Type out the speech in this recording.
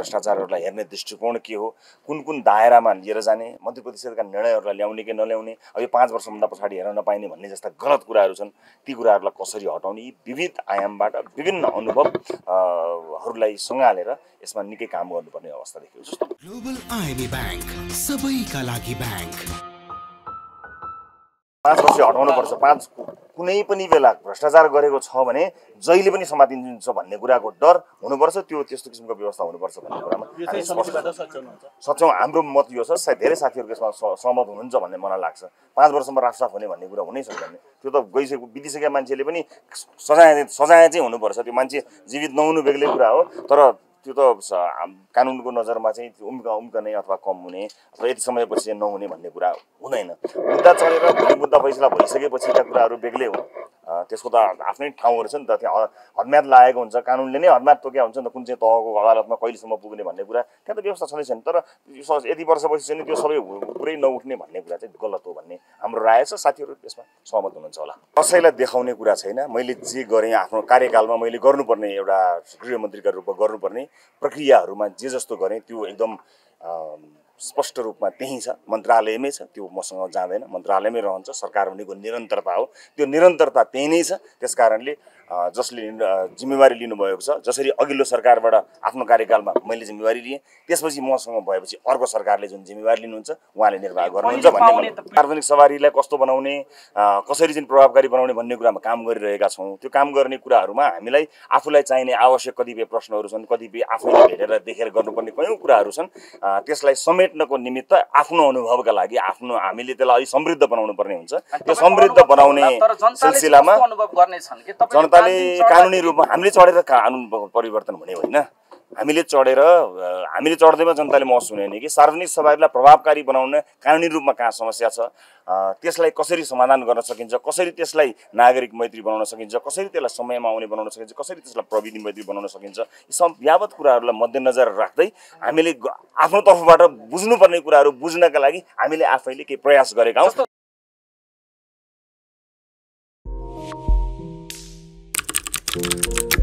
भ्रष्टाचारहरूलाई हेर्ने दृष्टिकोण के हो? कुन कुन दायरामा लिएर जाने? मन्त्री परिषदका निर्णयहरूलाई ल्याउने कि नल्याउने? अब यो पाँच वर्षभन्दा पछाडि हेर्न नपाइने भन्ने जस्ता गलत कुराहरू छन्। ती कुराहरूलाई कसरी हटाउने? विविध आयामबाट विभिन्न अनुभव अ, हरूलाई सँगालेर यसमा निकै काम गर्नुपर्ने अवस्था देखिएको छ। ग्लोबल ब्याङ्क सबैका लागि ब्याङ्क पाँच वर्ष हटाउनुपर्छ पाँच कुनै पनि बेला भ्रष्टाचार गरेको छ भने जहिले पनि समातिन्छ भन्ने कुराको डर हुनुपर्छ त्यो त्यस्तो किसिमको व्यवस्था हुनुपर्छ भन्ने कुरामा सच्याउ हाम्रो मत यो छ सायद धेरै साथीहरूको यसमा सहमत हुनुहुन्छ भन्ने मलाई लाग्छ। पाँच वर्षमा राष्ट्रसाफ हुने भन्ने कुरा हुनै सक्दैन त्यो त गइसकेको बितिसकेका मान्छेले पनि सजाय सजाय चाहिँ हुनुपर्छ। त्यो मान्छे जीवित नहुनु बेग्लै कुरा हो तर त्यो त कानुनको नजरमा चाहिँ त्यो उम्क उम्कने अथवा कम हुने अथवा यति समयपछि चाहिँ नहुने भन्ने कुरा हुँदैन। मुद्दा चलेर मुद्दा फैसला भइसकेपछिका कुराहरू बेग्लै अँ, त्यसको त आफ्नै ठाउँहरू छ नि त त्यहाँ ह- हदम्याद लागेको हुन्छ। कानुनले नै हदम्याद तोकेको हुन्छ नि त कुन चाहिँ तहको अदालतमा कहिलेसम्म पुग्ने भन्ने कुरा। त्यहाँ त व्यवस्था छँदै छैन। तर यति वर्षपछि चाहिँ त्यो सबै हु- पुरै नउठ्ने भन्ने कुरा चाहिँ गलत हो भन्ने हाम्रो राय छ साथीहरू यसमा। सहमत हुनुहुन्छ होला। कसैलाई देखाउने कुरा छैन। मैले जे गरेँ आफ्नो कार्यकालमा मैले गर्नुपर्ने एउटा गृहमन्त्रीका रूपमा गर्नुपर्ने प्रक्रियाहरूमा जे जस्तो गरेँ त्यो एकदम स्पष्ट रूपमा त्यहीँ छ। मन्त्रालयमै छ। त्यो मसँग जाँदैन। मन्त्रालयमै रहन्छ। सरकार भनेको निरन्तरता हो। त्यो निरन्तरता त्यही नै छ। त्यस कारणले जसले जिम्मेवारी लिनुभएको छ जसरी अघिल्लो सरकारबाट आफ्नो कार्यकालमा मैले जिम्मेवारी लिएँ त्यसपछि मसँग भएपछि अर्को सरकारले जुन जिम्मेवारी लिनुहुन्छ उहाँले निर्वाह गर्नुहुन्छ भन्ने सार्वजनिक सवारीलाई कस्तो बनाउने कसरी चाहिँ प्रभावकारी बनाउने भन्ने कुरामा काम गरिरहेका छौँ त्यो काम गर्ने कुराहरूमा हामीलाई आफूलाई चाहिने आवश्यक कतिपय प्रश्नहरू छन् कतिपय आफैले भेटेर देखेर गर्नुपर्ने कयौँ कुराहरू छन् त्यसलाई समेट्नको निमित्त आफ्नो अनुभवका लागि आफ्नो हामीले त्यसलाई अलिक समृद्ध बनाउनु पर्ने हुन्छ त्यो समृद्ध बनाउने सिलसिलामा कस्तो चढ्दा कानुनी रूपमा हामीले चढेर कानुन परिवर्तन हुने होइन। हामीले चढेर हामीले चढ्दैमा जनताले महसुस हुने होइन कि सार्वजनिक सभाहरूलाई प्रभावकारी बनाउन कानुनी रूपमा कहाँ समस्या छ? त्यसलाई कसरी समाधान गर्न सकिन्छ? कसरी त्यसलाई नागरिक मैत्री बनाउन सकिन्छ? कसरी त्यसलाई समयमा आउने बनाउन सकिन्छ? कसरी त्यसलाई प्रविधि मैत्री बनाउन सकिन्छ? यी सम यावत कुराहरूलाई मध्यनजर राख्दै हामीले आफ्नो तर्फबाट बुझ्नुपर्ने कुराहरू बुझ्नका लागि हामीले आफैले केही प्रयास गरेका हौँ। जस्तो